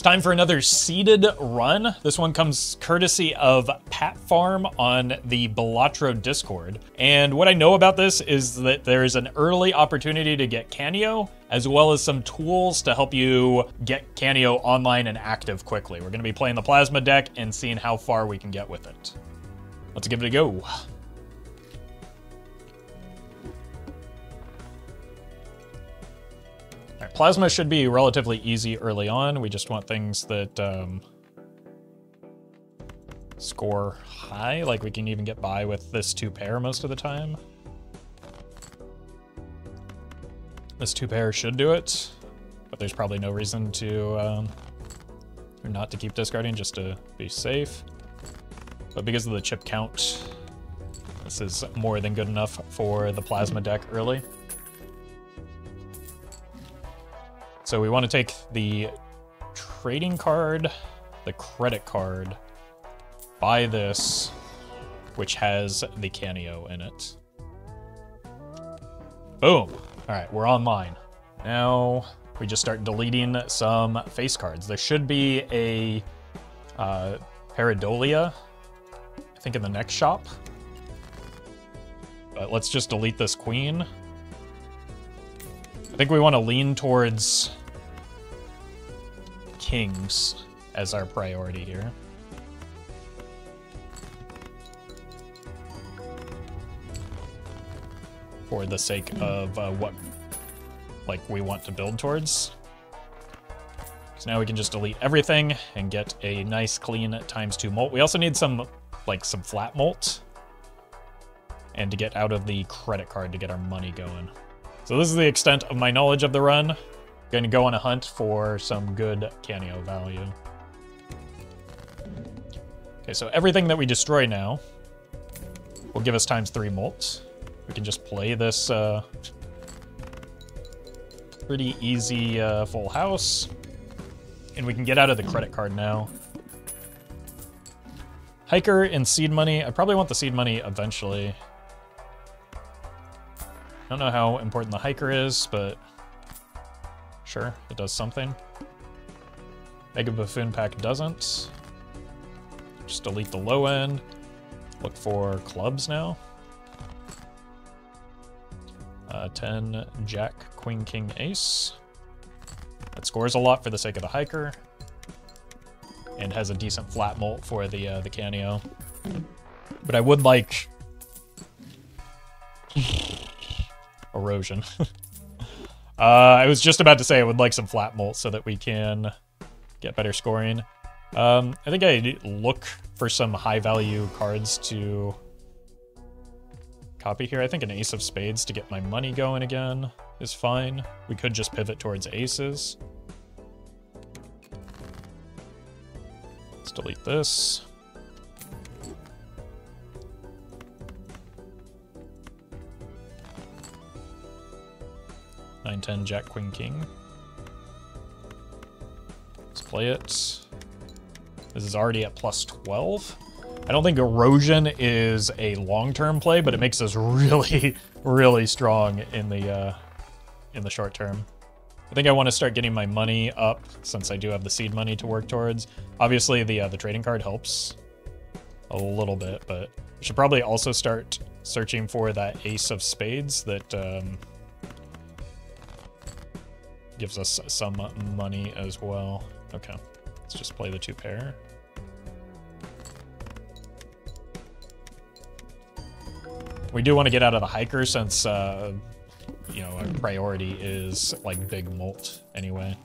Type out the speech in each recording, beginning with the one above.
It's time for another seeded run. This one comes courtesy of Pat Farm on the Balatro Discord. And what I know about this is that there is an early opportunity to get Canio, as well as some tools to help you get Canio online and active quickly. We're going to be playing the Plasma deck and seeing how far we can get with it. Let's give it a go. Plasma should be relatively easy early on. We just want things that um, score high, like we can even get by with this two pair most of the time. This two pair should do it, but there's probably no reason to um, not to keep discarding just to be safe. But because of the chip count, this is more than good enough for the plasma deck early. So we want to take the trading card, the credit card, buy this, which has the Canio in it. Boom. All right, we're online. Now we just start deleting some face cards. There should be a uh, Pareidolia, I think in the next shop. But let's just delete this queen. I think we want to lean towards kings as our priority here. For the sake of uh, what like we want to build towards. So now we can just delete everything and get a nice clean times two mult. We also need some like some flat mult and to get out of the credit card to get our money going. So this is the extent of my knowledge of the run. Going to go on a hunt for some good Canio value. Okay, so everything that we destroy now will give us times three mult. We can just play this uh, pretty easy uh, full house. And we can get out of the credit card now. Hiker and seed money. I probably want the seed money eventually. I don't know how important the hiker is, but Sure, it does something. Mega Buffoon Pack doesn't. Just delete the low end. Look for clubs now. Uh, 10, Jack, Queen, King, Ace. That scores a lot for the sake of the hiker. And has a decent flat mult for the uh, the Canio. But I would like... Erosion. Uh, I was just about to say I would like some flat mult so that we can get better scoring. Um, I think I look for some high value cards to copy here. I think an ace of spades to get my money going again is fine. We could just pivot towards aces. Let's delete this. 9, 10, Jack, Queen, King. Let's play it. This is already at plus 12. I don't think Erosion is a long-term play, but it makes us really, really strong in the uh, in the short term. I think I want to start getting my money up since I do have the seed money to work towards. Obviously, the uh, the trading card helps a little bit, but I should probably also start searching for that ace of spades that um, gives us some money as well. Okay, let's just play the two pair. We do want to get out of the hiker since, uh, you know, our priority is like big mult anyway.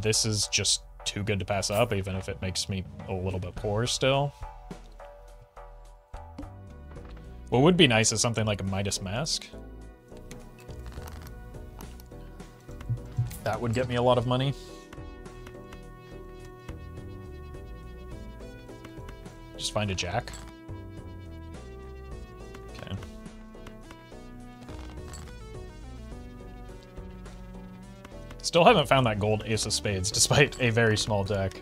This is just too good to pass up, even if it makes me a little bit poor still. What would be nice is something like a Midas Mask. That would get me a lot of money. Just find a jack. Okay. Still haven't found that gold ace of spades, despite a very small deck.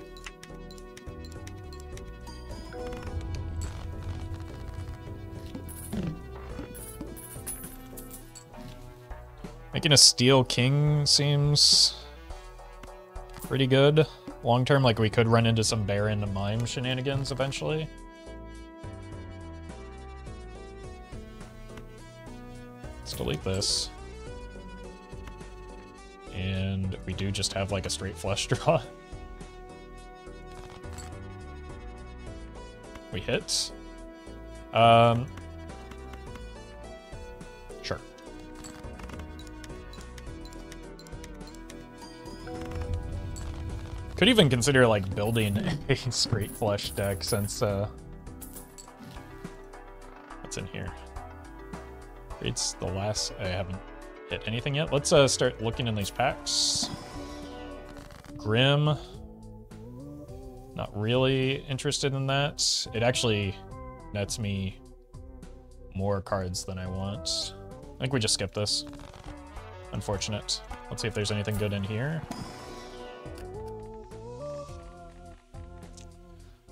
Making a steel king seems pretty good long term. Like we could run into some Baron Mime shenanigans eventually. Let's delete this. And we do just have like a straight flush draw. we hit. Um, Could even consider like building a straight flush deck since uh, what's in here? It's the last I haven't hit anything yet. Let's uh, start looking in these packs. Grim. Not really interested in that. It actually nets me more cards than I want. I think we just skip this. Unfortunate. Let's see if there's anything good in here.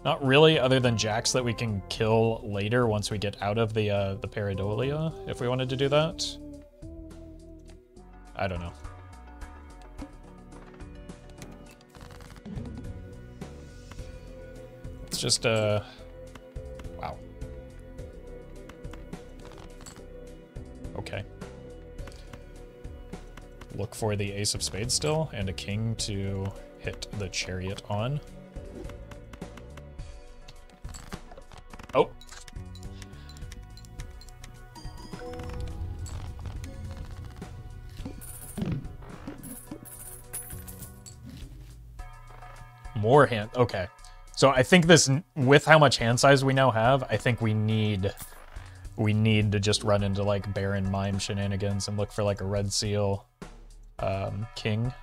Not really, other than jacks that we can kill later once we get out of the uh, the Pareidolia, if we wanted to do that. I don't know. It's just, uh... Wow. Okay. Look for the Ace of Spades still, and a King to hit the Chariot on. More hand. Okay. So I think this, with how much hand size we now have, I think we need, we need to just run into like Baron Mime shenanigans and look for like a red seal um, king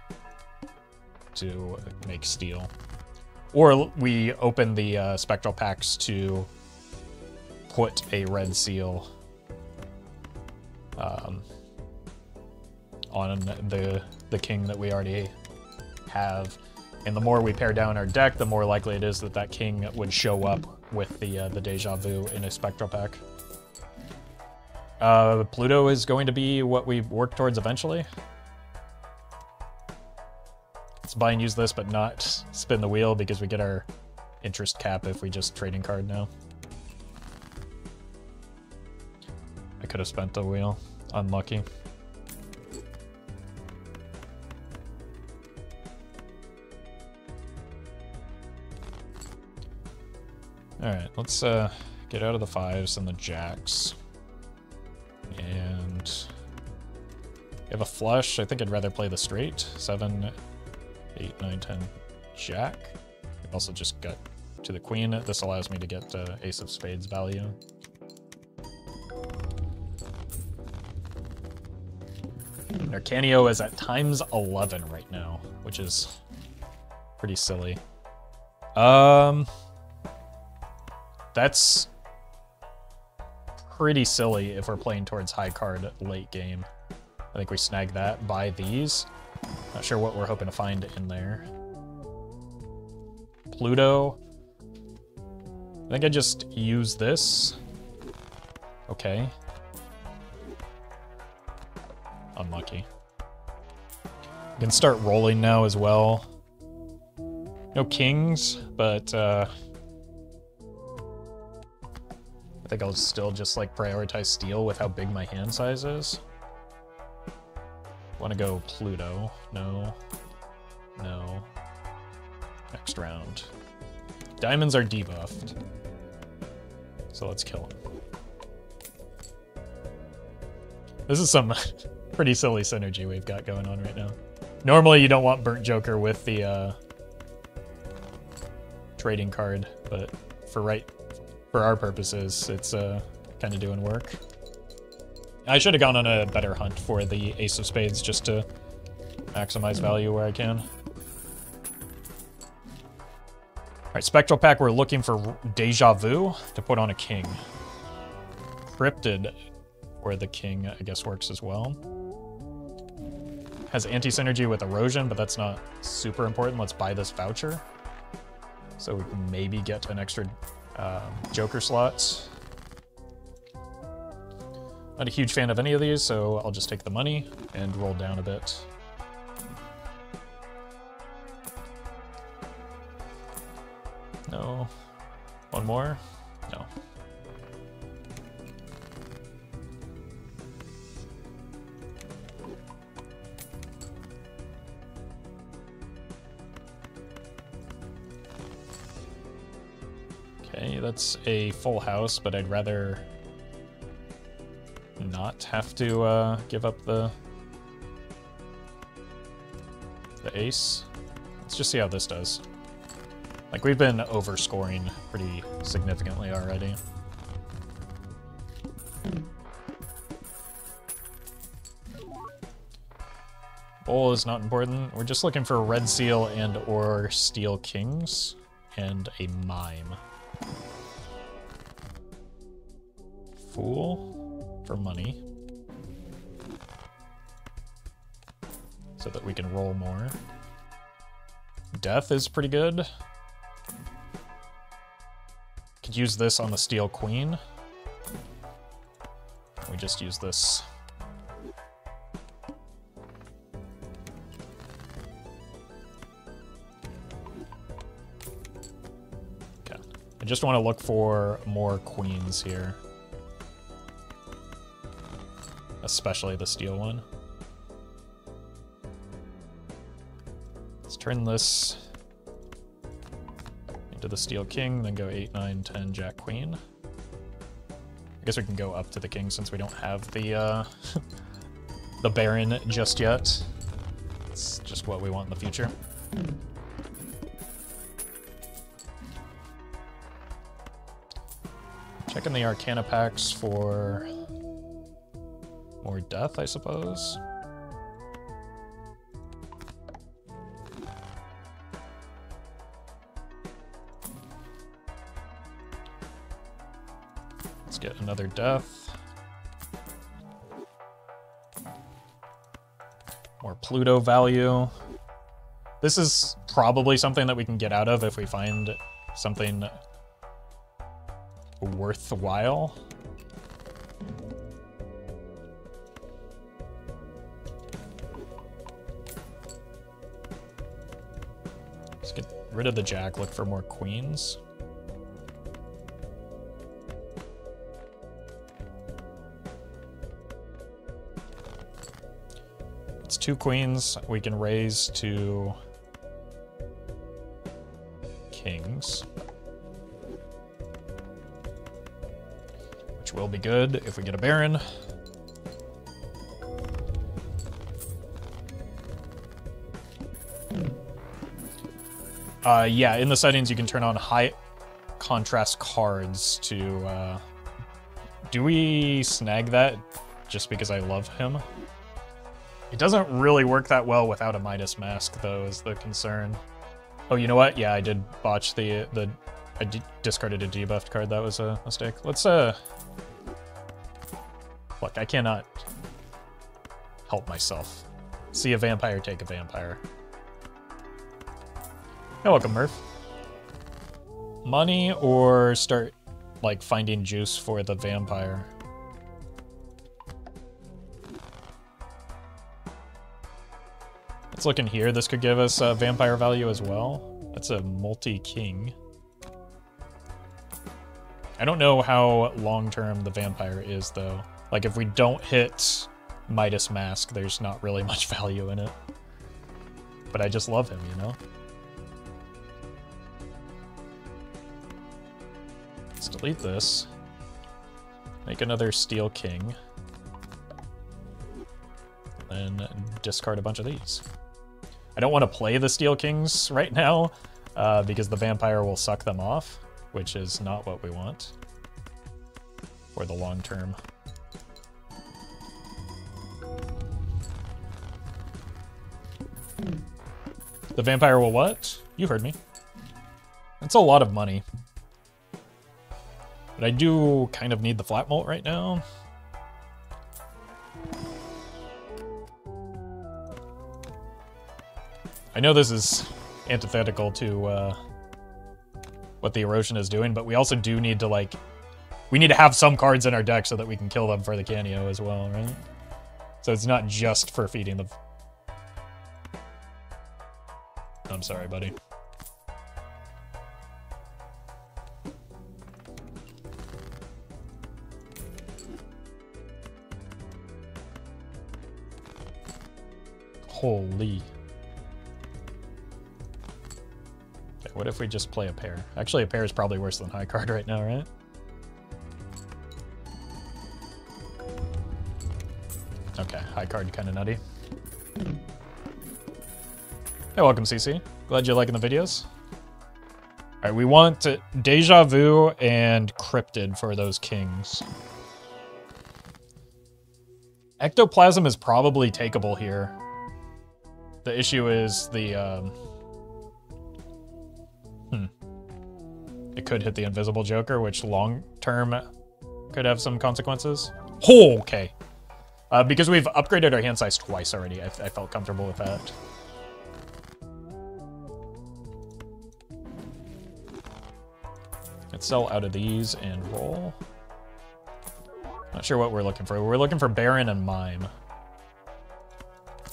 to make steel. Or we open the uh, spectral packs to put a red seal um, on the the king that we already have. And the more we pare down our deck, the more likely it is that that king would show up with the uh, the Deja Vu in a Spectral pack. Uh, Pluto is going to be what we work towards eventually. Let's buy and use this, but not spin the wheel because we get our interest cap if we just trading card now. I could have spent the wheel. Unlucky. Alright, let's uh, get out of the fives and the jacks. And we have a flush. I think I'd rather play the straight. Seven, eight, nine, ten, jack. We've also just got to the queen. This allows me to get uh, ace of spades value. Our Canio is at times 11 right now, which is pretty silly. Um, that's pretty silly if we're playing towards high card late game. I think we snag that, buy these. Not sure what we're hoping to find in there. Pluto. I think I just use this. Okay. Unlucky. Can start rolling now as well. No kings, but uh, I think I'll still just like prioritize steel with how big my hand size is. Want to go Pluto? No. No. Next round. Diamonds are debuffed. So let's kill him. This is some pretty silly synergy we've got going on right now. Normally you don't want Burnt Joker with the uh, trading card, but for right for our purposes, it's uh, kind of doing work. I should have gone on a better hunt for the Ace of Spades just to maximize value where I can. Alright, Spectral Pack, we're looking for Deja Vu to put on a King. Cryptid, where the King, I guess, works as well. Has anti-synergy with Erosion, but that's not super important. Let's buy this voucher. So we can maybe get an extra um, Joker slots. Not a huge fan of any of these, so I'll just take the money and roll down a bit. No. One more. A full house, but I'd rather not have to uh, give up the the ace. Let's just see how this does. Like, we've been overscoring pretty significantly already. Bowl is not important. We're just looking for red seal and or steel kings and a mime. Fool for money. So that we can roll more. Death is pretty good. Could use this on the steel queen. We just use this. Okay. I just want to look for more queens here. Especially the steel one. Let's turn this into the steel king, then go 8, 9, 10, jack, queen. I guess we can go up to the king since we don't have the, uh, the baron just yet. It's just what we want in the future. Checking the Arcana packs for more death, I suppose. Let's get another death. More Pluto value. This is probably something that we can get out of if we find something worthwhile. Rid of the jack, look for more queens. It's two queens. We can raise to kings. Which will be good if we get a baron. Uh, yeah, in the settings you can turn on high contrast cards to, uh... Do we snag that just because I love him? It doesn't really work that well without a Midas Mask, though, is the concern. Oh, you know what? Yeah, I did botch the... the I discarded a debuffed card. That was a mistake. Let's, uh... Look, I cannot help myself. See a vampire, take a vampire. You're welcome, Murph. Money or start, like, finding juice for the vampire? Let's look in here. This could give us a vampire value as well. That's a multi-king. I don't know how long-term the vampire is, though. Like, if we don't hit Midas Mask, there's not really much value in it. But I just love him, you know? Let's delete this. Make another Steel King. And discard a bunch of these. I don't want to play the Steel Kings right now, uh, because the Vampire will suck them off, which is not what we want for the long term. The Vampire will what? You heard me. That's a lot of money. But I do kind of need the flat mult right now. I know this is antithetical to uh, what the erosion is doing, but we also do need to, like, we need to have some cards in our deck so that we can kill them for the Canio as well, right? So it's not just for feeding the... I'm sorry, buddy. Holy. Okay, what if we just play a pair? Actually, a pair is probably worse than high card right now, right? Okay, high card kind of nutty. Hey, welcome, CC. Glad you're liking the videos. All right, we want Deja Vu and Cryptid for those kings. Ectoplasm is probably takeable here. The issue is the, um... Hmm. It could hit the Invisible Joker, which long-term could have some consequences. Oh, okay. Uh, because we've upgraded our hand size twice already, I, I felt comfortable with that. Let's sell out of these and roll. Not sure what we're looking for. We're looking for Baron and Mime.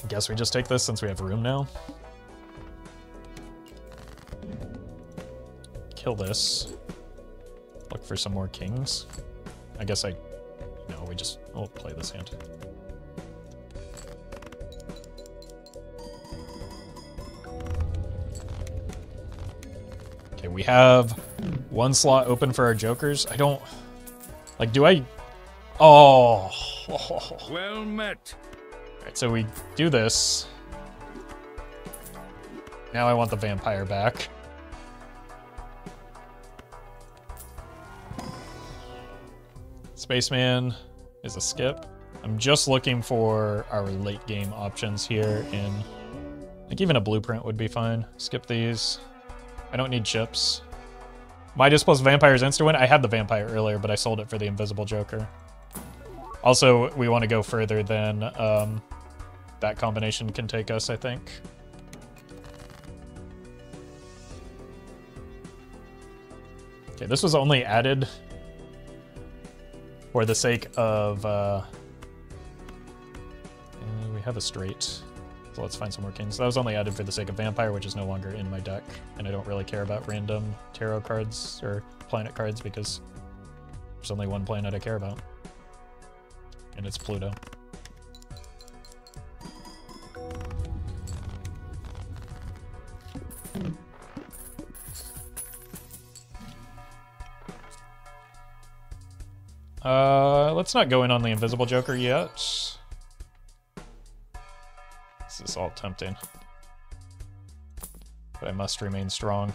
Guess we just take this since we have room now. Kill this. Look for some more kings. I guess I... No, we just... We'll play this hand. Okay, we have one slot open for our jokers. I don't... Like, do I... Oh. Well met. Alright, so we do this. Now I want the vampire back. Spaceman is a skip. I'm just looking for our late game options here in... Like even a blueprint would be fine. Skip these. I don't need chips. Midas plus Vampire's insta-win. I had the Vampire earlier, but I sold it for the Invisible Joker. Also, we want to go further than um, that combination can take us, I think. Okay, this was only added for the sake of... Uh, we have a straight. So let's find some more kings. That was only added for the sake of Vampire, which is no longer in my deck. And I don't really care about random tarot cards or planet cards because there's only one planet I care about. And it's Pluto. Uh, let's not go in on the Invisible Joker yet. This is all tempting. But I must remain strong.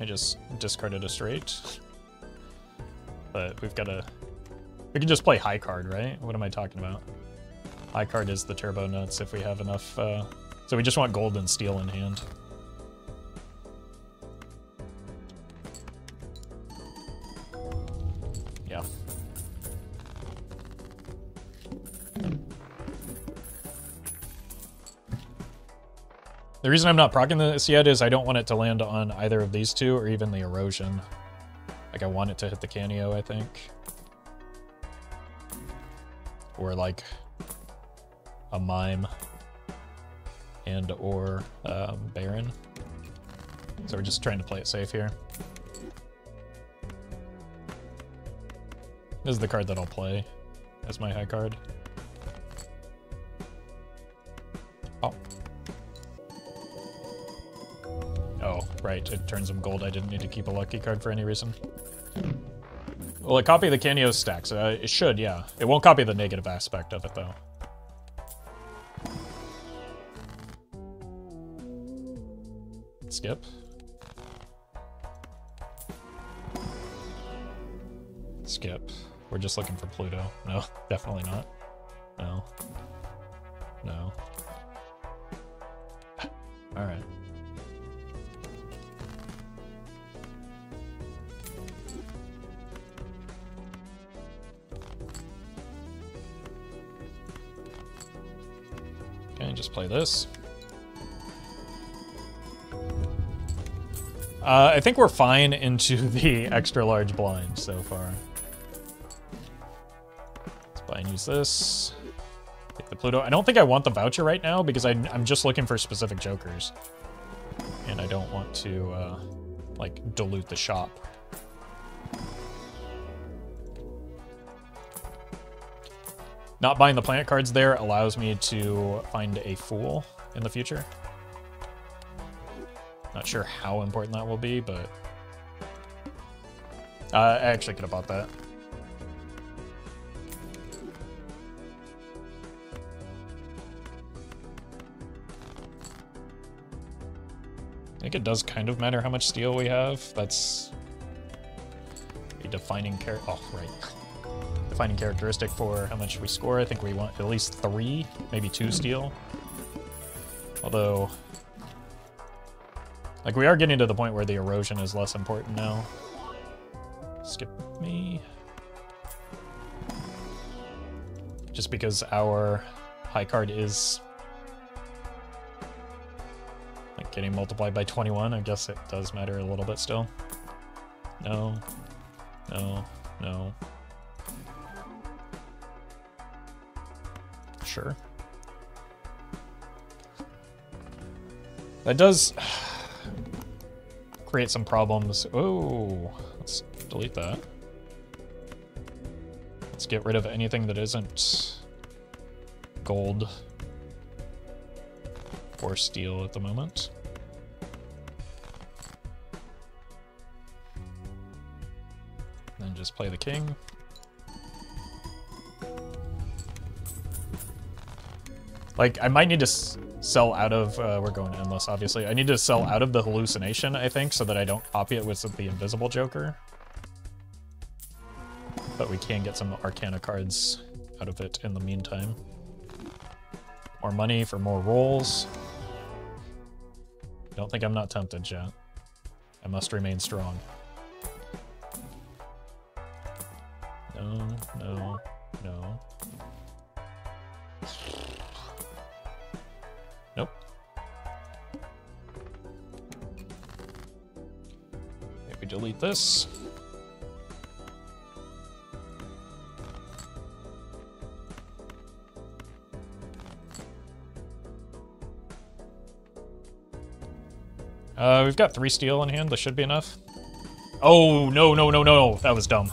I just discarded a straight. But we've got a... We can just play high card, right? What am I talking about? High card is the turbo nuts if we have enough... Uh... So we just want gold and steel in hand. Yeah. The reason I'm not procking this yet is I don't want it to land on either of these two or even the erosion. Like I want it to hit the Canio, I think. Or like a mime and or um, Baron. So we're just trying to play it safe here. This is the card that I'll play as my high card. Oh. Oh, right, it turns them gold. I didn't need to keep a lucky card for any reason. Well, it copy the Canio stacks. Uh, it should, yeah. It won't copy the negative aspect of it, though. Skip. Skip. We're just looking for Pluto. No, definitely not. No. No. Alright. Okay, just play this. Uh, I think we're fine into the extra large blind so far. Let's buy and use this. Take the Pluto. I don't think I want the voucher right now because I, am just looking for specific jokers. And I don't want to uh, like dilute the shop. Not buying the planet cards there allows me to find a fool in the future. Not sure how important that will be, but... Uh, I actually could have bought that. I think it does kind of matter how much steel we have. That's a defining char- oh, right. Defining characteristic for how much we score. I think we want at least three, maybe two steel. Although, like we are getting to the point where the erosion is less important now. Skip me. Just because our high card is like getting multiplied by 21, I guess it does matter a little bit still. No, no, no. Sure. That does create some problems. Oh, let's delete that. Let's get rid of anything that isn't gold or steel at the moment. Then just play the king. Like, I might need to sell out of, uh, we're going endless, obviously. I need to sell out of the hallucination, I think, so that I don't copy it with the invisible joker. But we can get some Arcana cards out of it in the meantime. More money for more rolls. Don't think I'm not tempted, yet. I must remain strong. No, no, no. Delete this. Uh, we've got three steel in hand. This should be enough. Oh, no, no, no, no. That was dumb.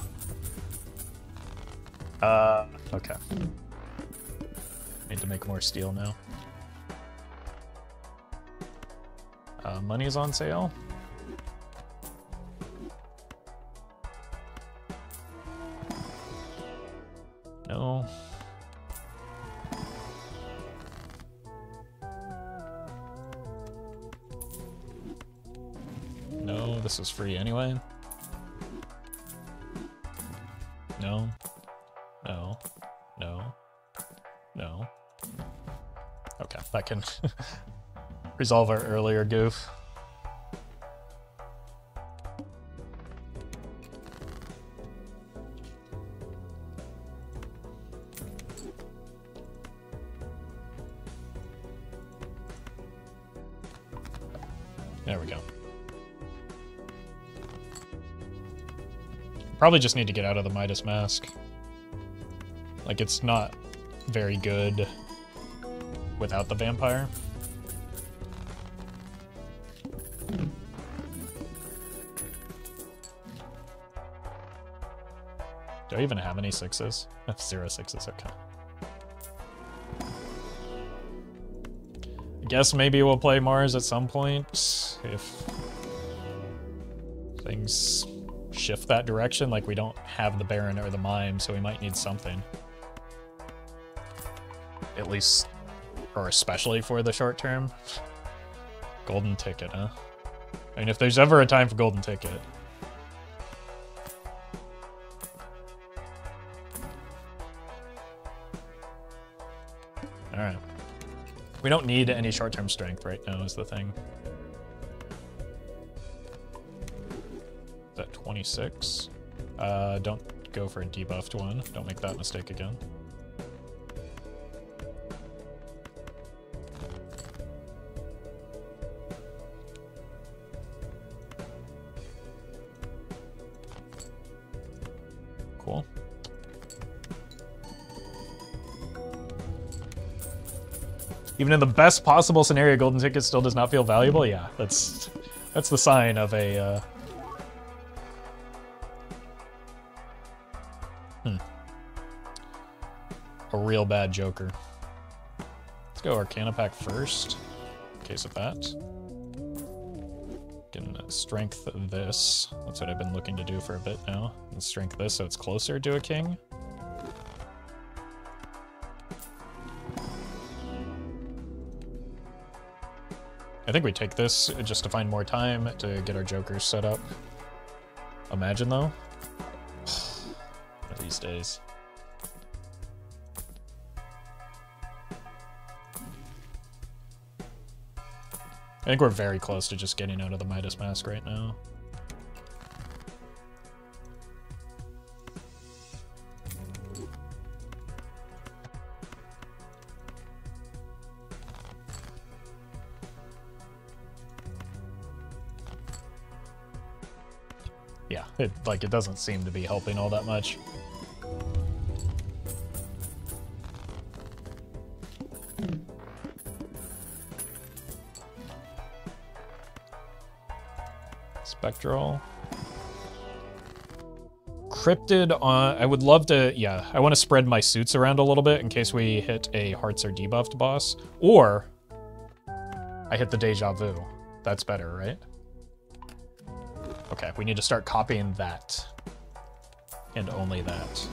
Uh, okay. Need to make more steel now. Uh, money's on sale. This is free anyway. No. No. No. No. Okay, that can resolve our earlier goof. Probably just need to get out of the Midas Mask. Like, it's not very good without the vampire. Do I even have any sixes? That's zero sixes, okay. I guess maybe we'll play Mars at some point if things shift that direction. Like we don't have the Baron or the Mime, so we might need something. At least, or especially for the short term. Golden ticket, huh? I mean, if there's ever a time for golden ticket. Alright. We don't need any short-term strength right now is the thing. 26? Uh, don't go for a debuffed one. Don't make that mistake again. Cool. Even in the best possible scenario, golden ticket still does not feel valuable. Yeah, that's that's the sign of a uh, real bad Joker. Let's go Arcana pack first, in case of that. Can strength this. That's what I've been looking to do for a bit now. And strength this so it's closer to a king. I think we take this just to find more time to get our jokers set up. Imagine though. these days. I think we're very close to just getting out of the Midas Mask right now. Yeah, it, like it doesn't seem to be helping all that much. Spectral. Cryptid on... I would love to... Yeah, I want to spread my suits around a little bit in case we hit a Hearts are debuffed boss. Or I hit the Deja Vu. That's better, right? Okay, we need to start copying that. And only that.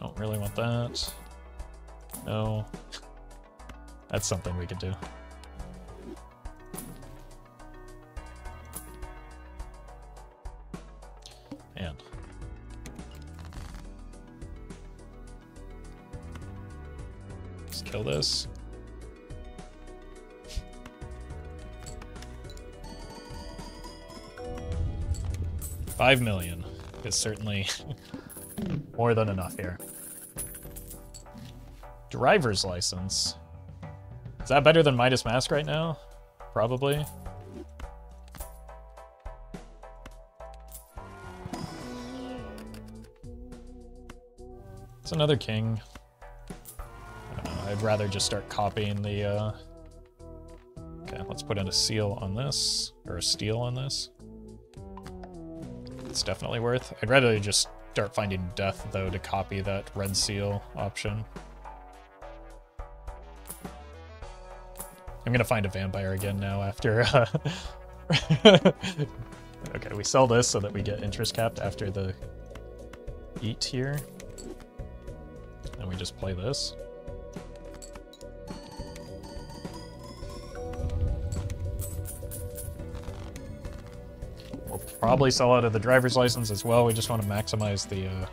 Don't really want that. No. That's something we could do. This. Five million is certainly more than enough here. Driver's license. Is that better than Midas Mask right now? Probably. It's another king. I would rather just start copying the, uh... Okay, let's put in a seal on this, or a steel on this. It's definitely worth. I'd rather just start finding death, though, to copy that red seal option. I'm gonna find a vampire again now after... Uh... okay, we sell this so that we get interest capped after the eat here. And we just play this. Probably sell out of the driver's license as well. We just want to maximize the uh,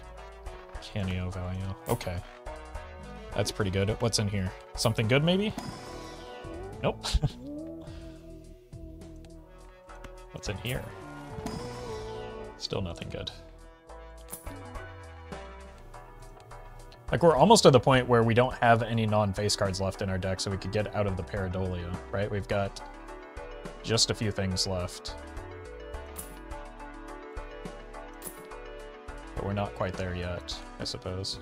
Canio value. Okay. That's pretty good. What's in here? Something good, maybe? Nope. What's in here? Still nothing good. Like, we're almost to the point where we don't have any non-face cards left in our deck, so we could get out of the Pareidolia, right? We've got just a few things left. We're not quite there yet, I suppose.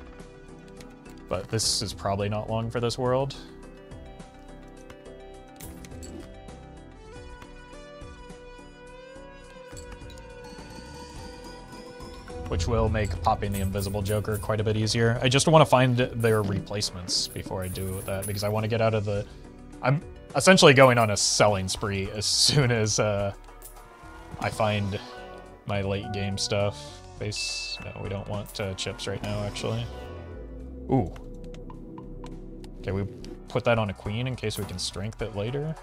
But this is probably not long for this world. which will make popping the Invisible Joker quite a bit easier. I just want to find their replacements before I do that, because I want to get out of the... I'm essentially going on a selling spree as soon as uh, I find my late game stuff. Base... No, we don't want uh, chips right now, actually. Ooh. Okay, we put that on a queen in case we can strength it later.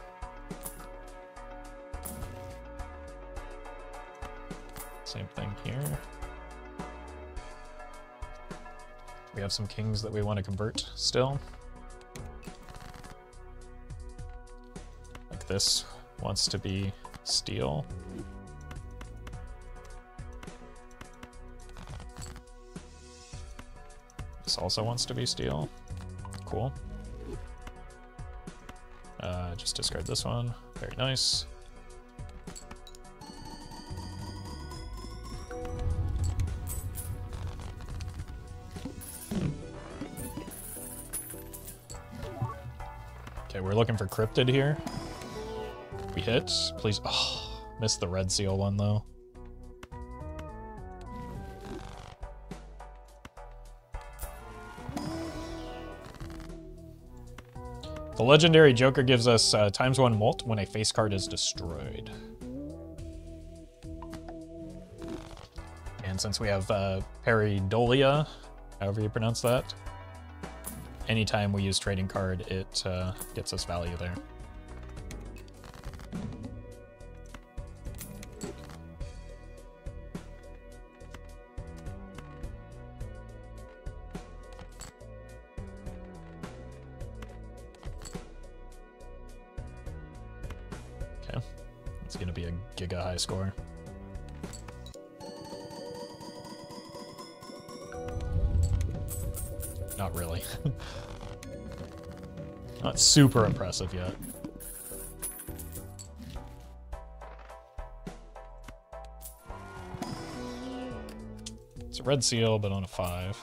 Same thing here. We have some kings that we want to convert still. Like this wants to be steel. Also wants to be steel. Cool. Uh, just discard this one. Very nice. Okay, we're looking for Cryptid here. We hit. Please. Oh, missed the red seal one, though. The legendary Joker gives us uh, times one mult when a face card is destroyed. And since we have uh, Pareidolia, however you pronounce that, anytime we use trading card, it uh, gets us value there. Score. Not really. Not super impressive yet. It's a red seal, but on a five.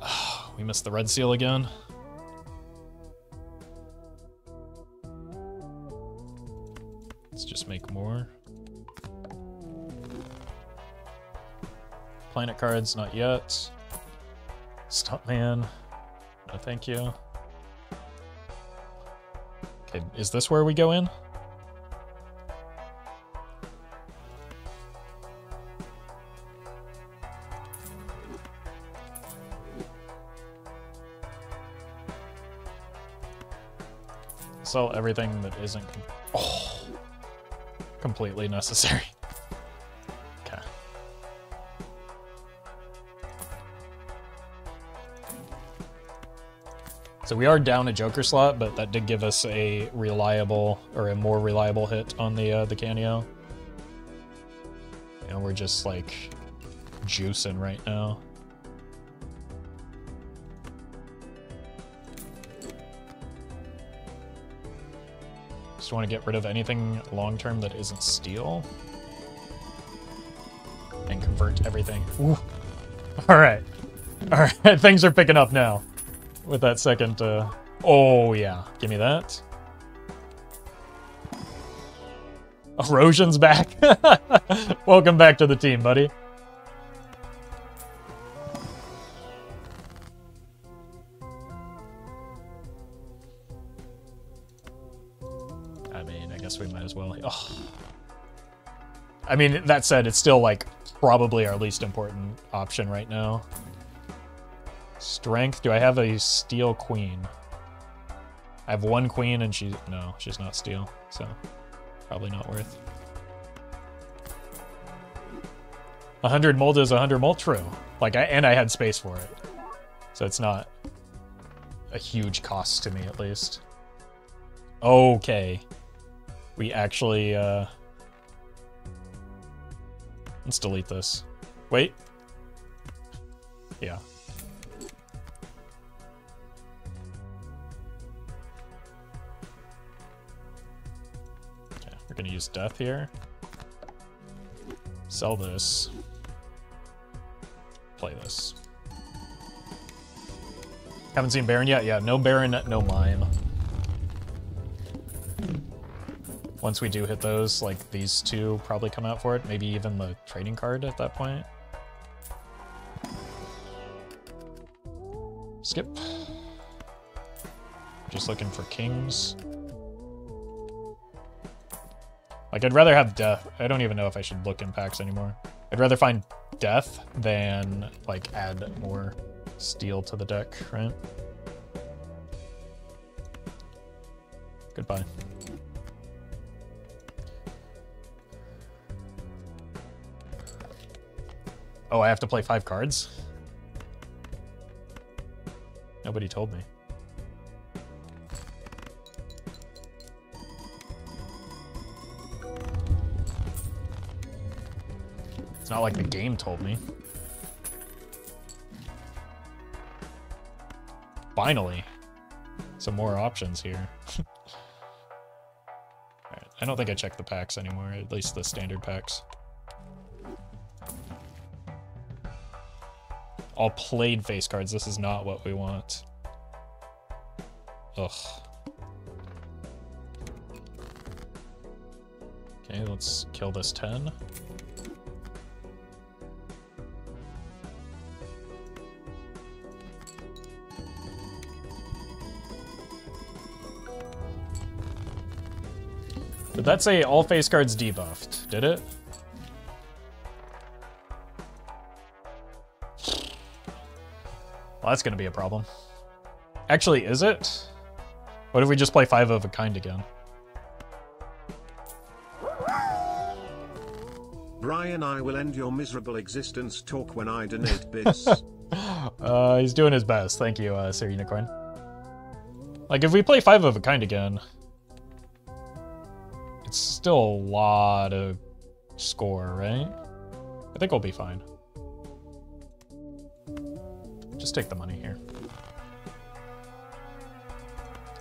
we missed the red seal again. Cards, not yet. Stuntman, no thank you. Okay, is this where we go in? Sell everything that isn't com oh, completely necessary. So we are down a Joker slot, but that did give us a reliable, or a more reliable hit on the uh, the Canio. And we're just like juicing right now. Just want to get rid of anything long-term that isn't steel. And convert everything. Ooh. All right. All right, things are picking up now. With that second, uh... Oh, yeah. Give me that. Erosion's back. Welcome back to the team, buddy. I mean, I guess we might as well. Oh. I mean, that said, it's still, like, probably our least important option right now. Strength. Do I have a steel queen? I have one queen and she... No, she's not steel, so probably not worth. 100 mult is 100 mult, true. Like, I, and I had space for it. So it's not a huge cost to me, at least. Okay. We actually, uh... Let's delete this. Wait. Yeah. Gonna use death here. Sell this. Play this. Haven't seen Baron yet? Yeah, no Baron, no Mime. Once we do hit those, like these two probably come out for it. Maybe even the trading card at that point. Skip. Just looking for kings. Like, I'd rather have death. I don't even know if I should look in packs anymore. I'd rather find death than, like, add more steel to the deck, right? Goodbye. Oh, I have to play five cards? Nobody told me. It's not like the game told me. Finally. Some more options here. I don't think I check the packs anymore, at least the standard packs. All played face cards, this is not what we want. Ugh. Okay, let's kill this 10. Did that say all face cards debuffed? Did it? Well, that's going to be a problem. Actually, is it? What if we just play five of a kind again? Brian, I will end your miserable existence talk when I donate bits. uh, he's doing his best. Thank you, uh, Sir Unicorn. Like, if we play five of a kind again, still a lot of score, right? I think we'll be fine. Just take the money here.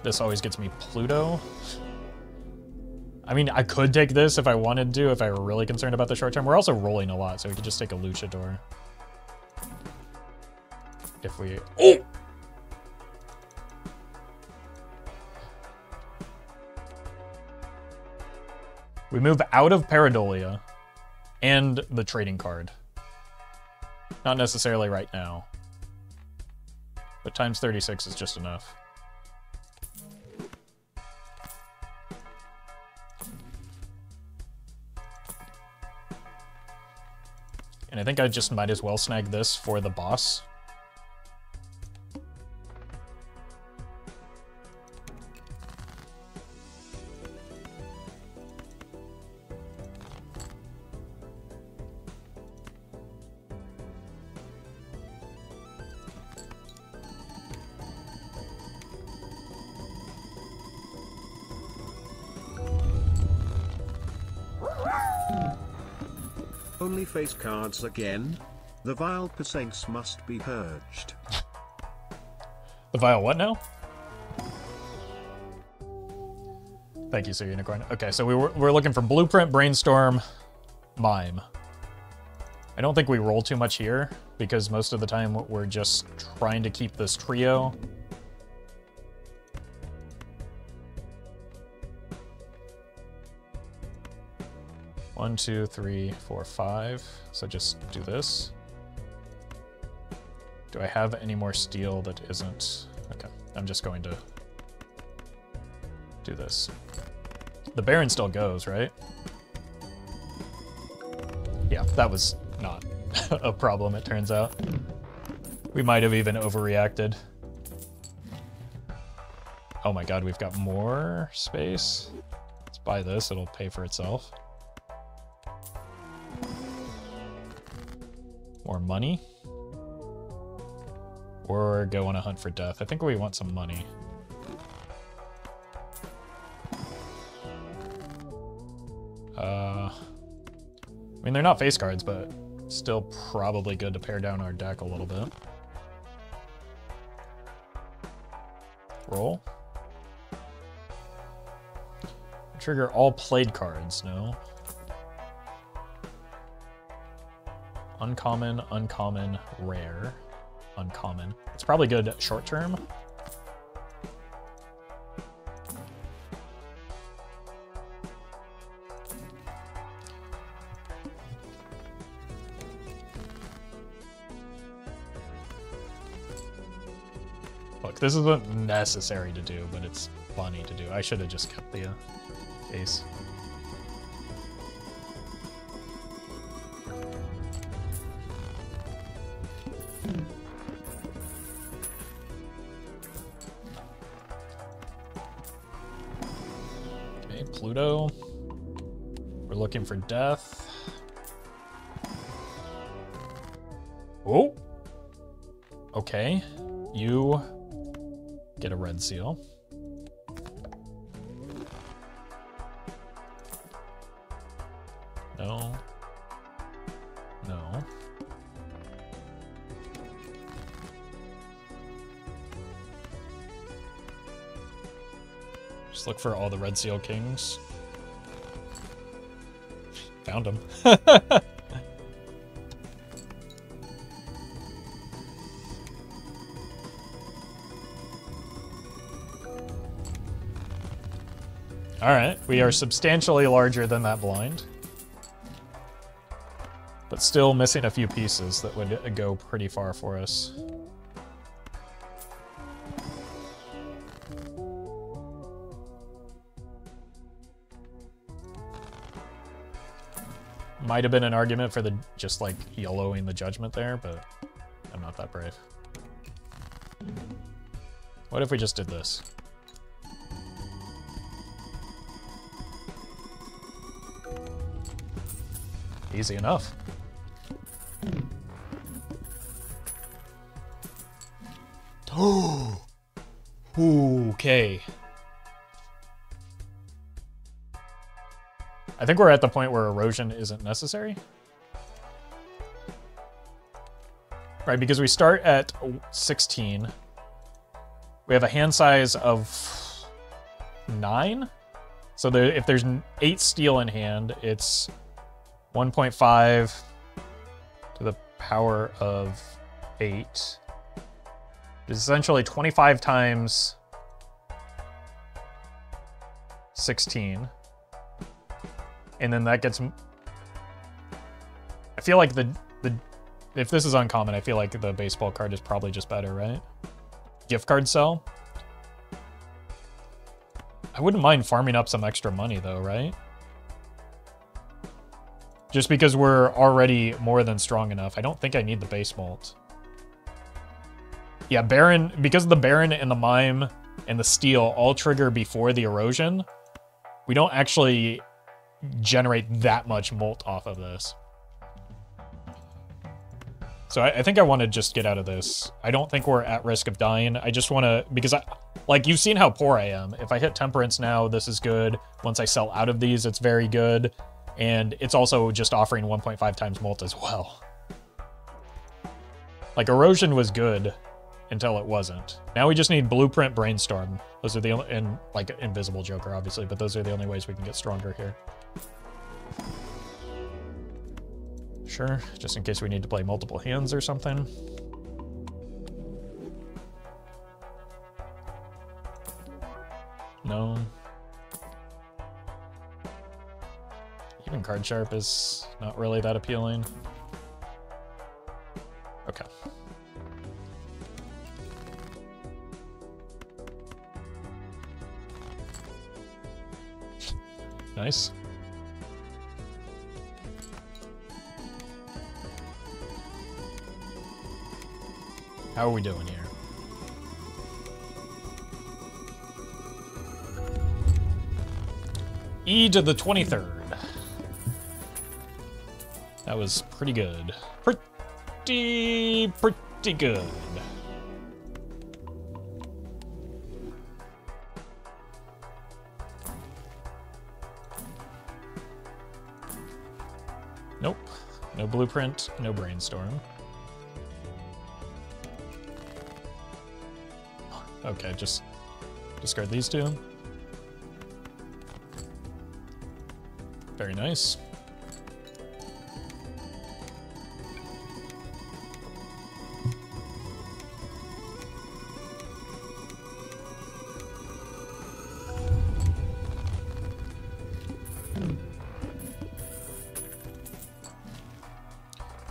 This always gets me Pluto. I mean, I could take this if I wanted to, if I were really concerned about the short term. We're also rolling a lot, so we could just take a Luchador. If we... Oh! We move out of Pareidolia and the trading card. Not necessarily right now. But times 36 is just enough. And I think I just might as well snag this for the boss. Only face cards again? The vile Perseus must be purged. The vile what now? Thank you, Sir Unicorn. Okay, so we were, we're looking for Blueprint, Brainstorm, Mime. I don't think we roll too much here, because most of the time we're just trying to keep this trio. One, two, three, four, five. So just do this. Do I have any more steel that isn't? Okay, I'm just going to do this. The Baron still goes, right? Yeah, that was not a problem, it turns out. We might have even overreacted. Oh my god, we've got more space. Let's buy this, it'll pay for itself. More money. Or go on a hunt for death. I think we want some money. Uh, I mean, they're not face cards, but still probably good to pare down our deck a little bit. Roll. Trigger all played cards, no? Uncommon, uncommon, rare, uncommon. It's probably good short term. Look, this isn't necessary to do, but it's funny to do. I should have just kept the uh, ace. For death. Oh! Okay. You get a red seal. No. No. Just look for all the red seal kings. Found them. Alright, we are substantially larger than that blind. But still missing a few pieces that would go pretty far for us. Might have been an argument for the just like yellowing the judgment there, but I'm not that brave. What if we just did this? Easy enough. Okay. I think we're at the point where erosion isn't necessary. Right, because we start at 16. We have a hand size of 9. So there, if there's 8 steel in hand, it's 1.5 to the power of 8. It's essentially 25 times 16 and then that gets. I feel like the the if this is uncommon, I feel like the baseball card is probably just better, right? Gift card sell. I wouldn't mind farming up some extra money though, right? Just because we're already more than strong enough. I don't think I need the base mult. Yeah, Baron, because the Baron and the Mime and the Steel all trigger before the Erosion, we don't actually generate that much mult off of this. So I, I, think I want to just get out of this. I don't think we're at risk of dying. I just want to, because I, like you've seen how poor I am. If I hit temperance now, this is good. Once I sell out of these, it's very good. And it's also just offering 1.5 times mult as well. Like erosion was good until it wasn't. Now we just need blueprint brainstorm. Those are the only, and like invisible joker obviously, but those are the only ways we can get stronger here. Sure, just in case we need to play multiple hands or something. No. Even card sharp is not really that appealing. Okay. Nice. How are we doing here? E to the 23rd. That was pretty good. Pretty, pretty good. Nope. No blueprint, no brainstorm. Okay, just discard these two. Very nice.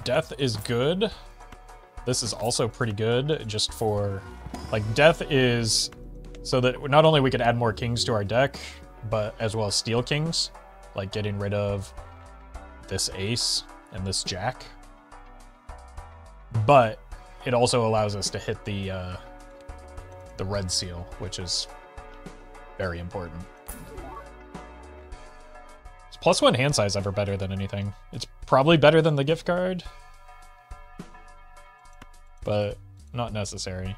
Death is good. This is also pretty good, just for like, death is so that not only we could add more kings to our deck, but as well as steel kings, like getting rid of this ace and this jack. But it also allows us to hit the uh, the red seal, which is very important. Plus one hand size ever better than anything? It's probably better than the gift card, but not necessary.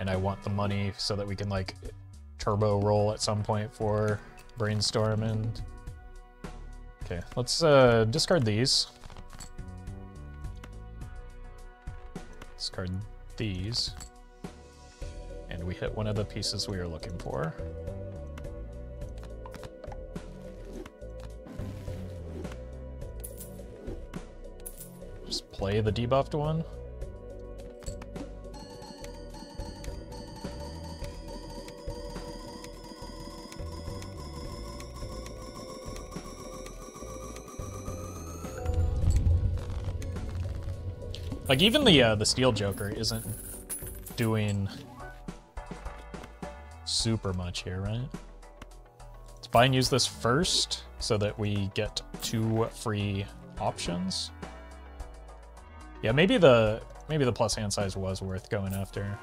And I want the money so that we can like turbo roll at some point for brainstorm and okay let's uh discard these. Discard these. And we hit one of the pieces we are looking for. Just play the debuffed one Like even the uh, the Steel Joker isn't doing super much here, right? Let's buy and use this first so that we get two free options. Yeah, maybe the maybe the plus hand size was worth going after.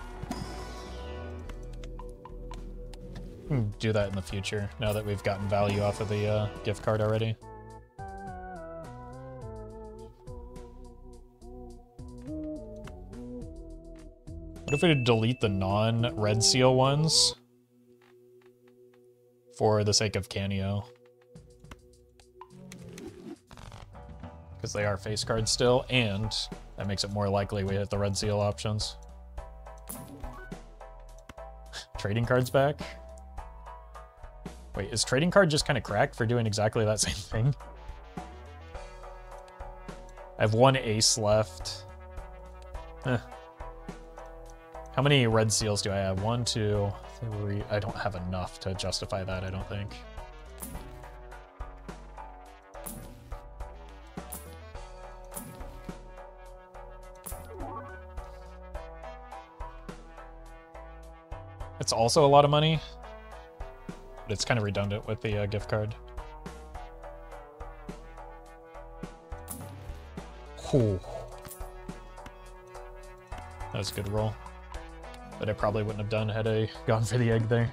Do that in the future now that we've gotten value off of the uh, gift card already. What if we delete the non-red seal ones for the sake of Canio? Because they are face cards still, and that makes it more likely we hit the red seal options. Trading cards back? Wait, is trading card just kind of cracked for doing exactly that same thing? I have one ace left. How many red seals do I have? One, two, three. I don't have enough to justify that, I don't think. It's also a lot of money, but it's kind of redundant with the uh, gift card. Whew. That was a good roll that I probably wouldn't have done had I gone for the egg there.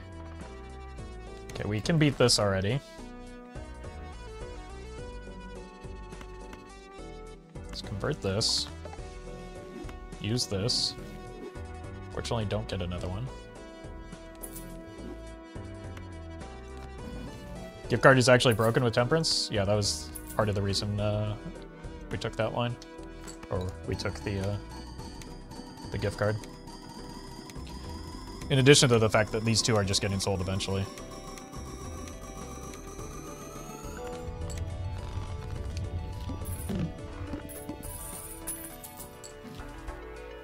Okay, we can beat this already. Let's convert this. Use this. Fortunately, don't get another one. Gift card is actually broken with Temperance? Yeah, that was part of the reason uh, we took that line. Or we took the, uh, the gift card. In addition to the fact that these two are just getting sold eventually.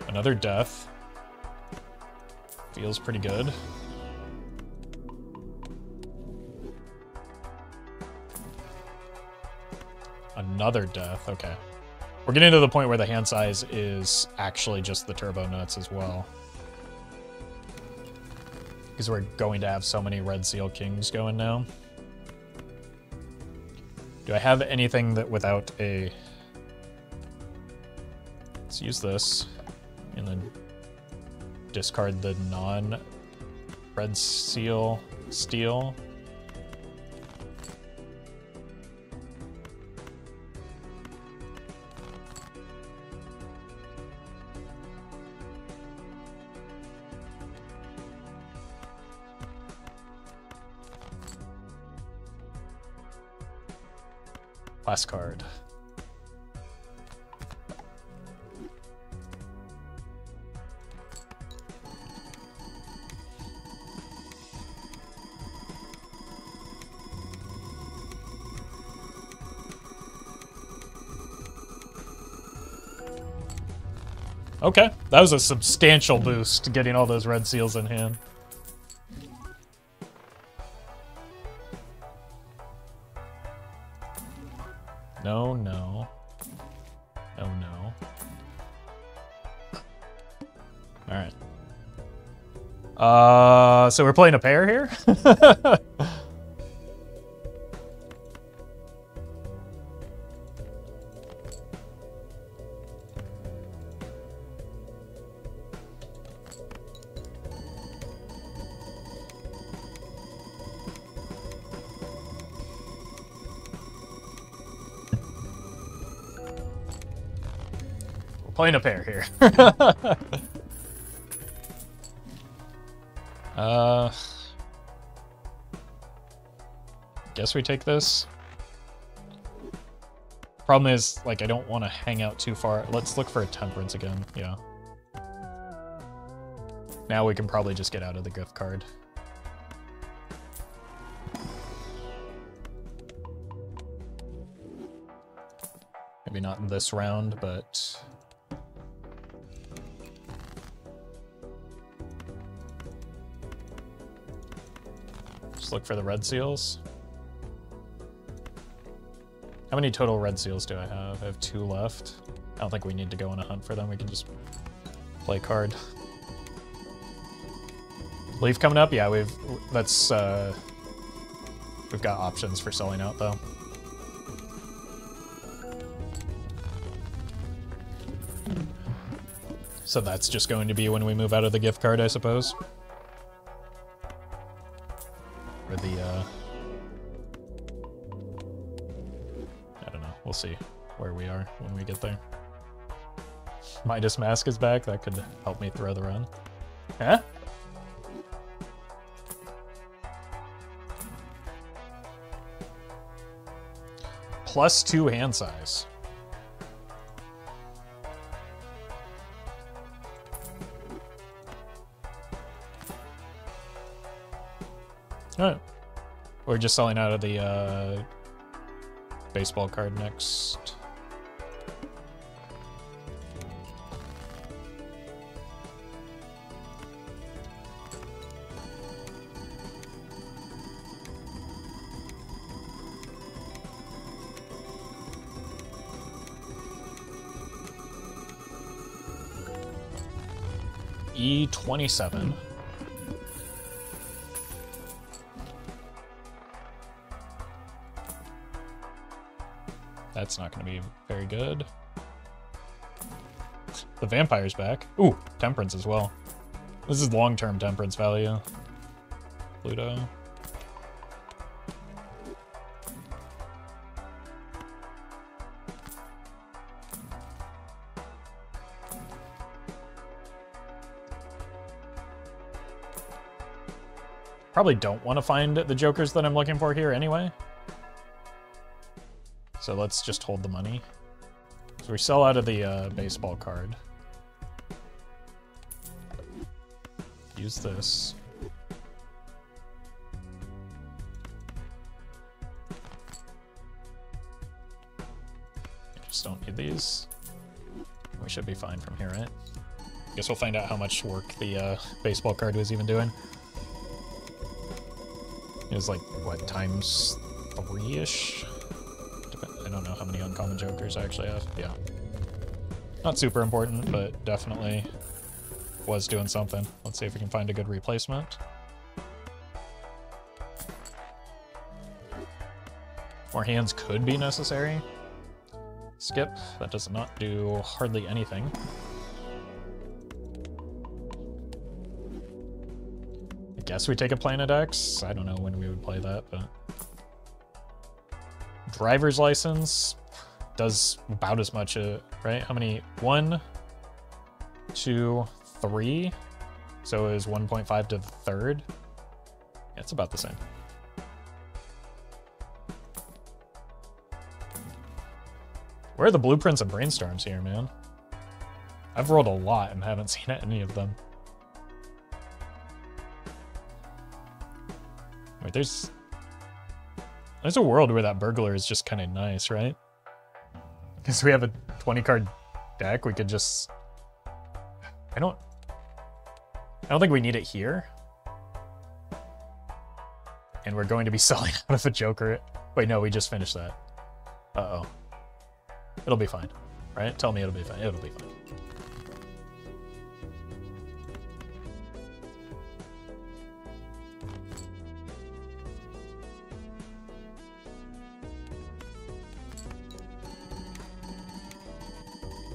Another death. Feels pretty good. Another death, okay. We're getting to the point where the hand size is actually just the turbo nuts as well because we're going to have so many Red Seal Kings going now. Do I have anything that without a... Let's use this, and then discard the non-Red Seal Steel. Card. Okay, that was a substantial boost to getting all those red seals in hand. Uh, so we're playing a pair here? playing a pair here. guess we take this. Problem is, like, I don't want to hang out too far. Let's look for a temperance again. Yeah. Now we can probably just get out of the gift card. Maybe not in this round, but Just look for the red seals. How many total red seals do I have? I have two left. I don't think we need to go on a hunt for them. We can just play card. Leaf coming up? Yeah, we've... That's, uh... We've got options for selling out, though. So that's just going to be when we move out of the gift card, I suppose. Midas Mask is back. That could help me throw the run. Huh? Plus two hand size. Alright. We're just selling out of the uh, baseball card next. E27. That's not going to be very good. The vampire's back. Ooh, temperance as well. This is long-term temperance value. Pluto. Probably don't want to find the jokers that I'm looking for here anyway. So let's just hold the money. So we sell out of the uh, baseball card. Use this. Just don't need these. We should be fine from here, right? Guess we'll find out how much work the uh, baseball card was even doing. Was like, what, times three-ish? I don't know how many uncommon jokers I actually have. Yeah. Not super important, but definitely was doing something. Let's see if we can find a good replacement. More hands could be necessary. Skip. That does not do hardly anything. Guess we take a Planet X. I don't know when we would play that, but... Driver's license does about as much, uh, right? How many? One, two, three. So is 1.5 to the third. Yeah, it's about the same. Where are the blueprints and brainstorms here, man? I've rolled a lot and haven't seen any of them. There's... There's a world where that burglar is just kind of nice, right? Because we have a 20 card deck, we could just... I don't... I don't think we need it here. And we're going to be selling out of a Joker. Wait, no, we just finished that. Uh-oh. It'll be fine, right? Tell me it'll be fine. It'll be fine.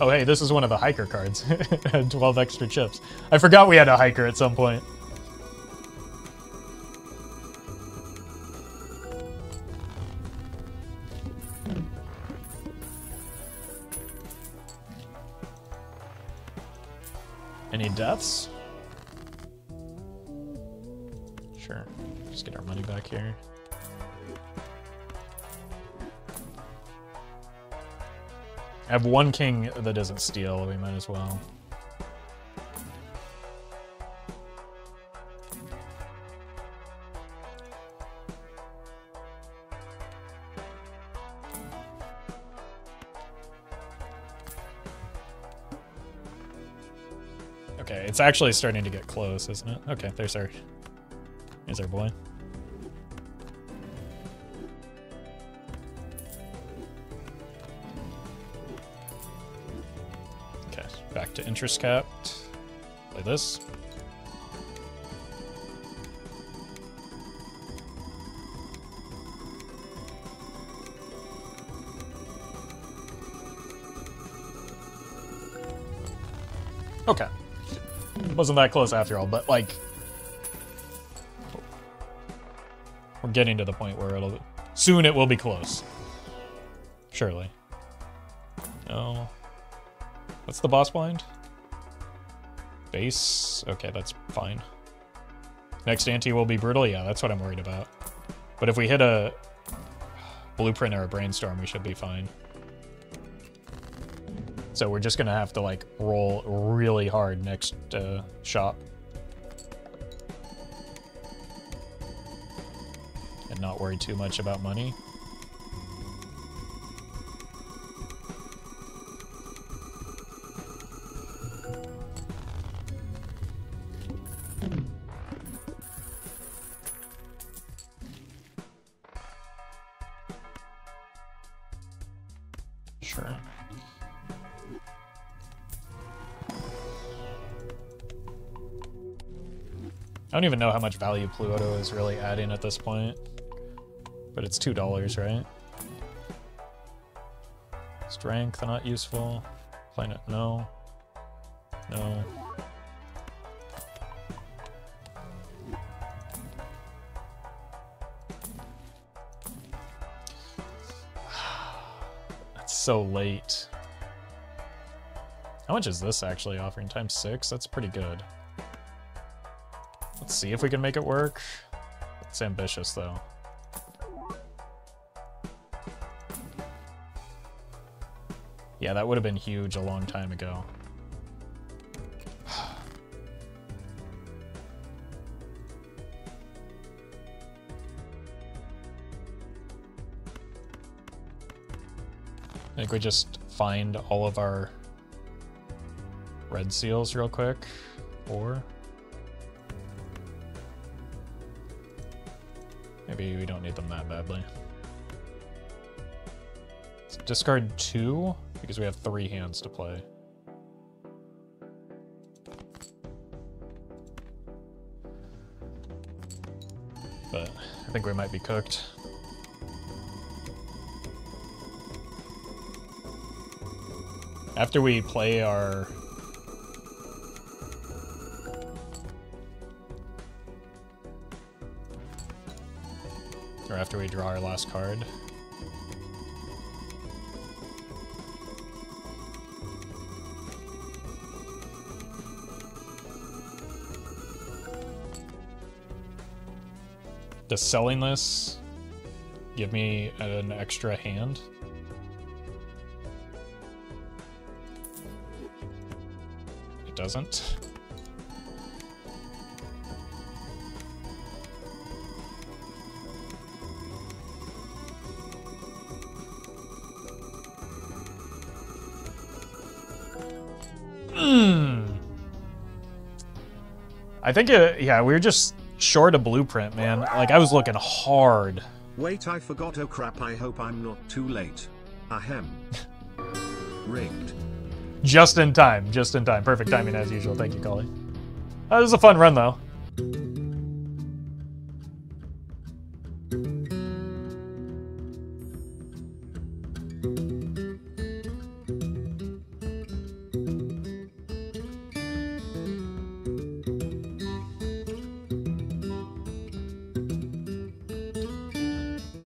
Oh, hey, this is one of the hiker cards. 12 extra chips. I forgot we had a hiker at some point. Any deaths? Have one king that doesn't steel, we might as well. Okay, it's actually starting to get close, isn't it? Okay, there's our... There's our boy. interest capped. Like this. Okay. Wasn't that close after all, but like... We're getting to the point where it'll... Soon it will be close. Surely. Oh. No. What's the boss blind? Base? Okay, that's fine. Next ante will be brutal? Yeah, that's what I'm worried about. But if we hit a blueprint or a brainstorm, we should be fine. So we're just gonna have to like roll really hard next uh, shop. And not worry too much about money. Don't even know how much value Pluto is really adding at this point. But it's $2, right? Strength, not useful. Planet, no. No. That's so late. How much is this actually offering? Times six? That's pretty good. See if we can make it work. It's ambitious, though. Yeah, that would have been huge a long time ago. I think we just find all of our red seals real quick. Or maybe we don't need them that badly. Let's discard two because we have three hands to play. But I think we might be cooked. After we play our... After we draw our last card. Does selling this give me an extra hand? It doesn't. I think, it, yeah, we were just short a blueprint, man. Like, I was looking hard. Wait, I forgot. Oh crap, I hope I'm not too late. Ahem. Rigged. Just in time, just in time. Perfect timing as usual. Thank you, Collie. Uh, that was a fun run, though.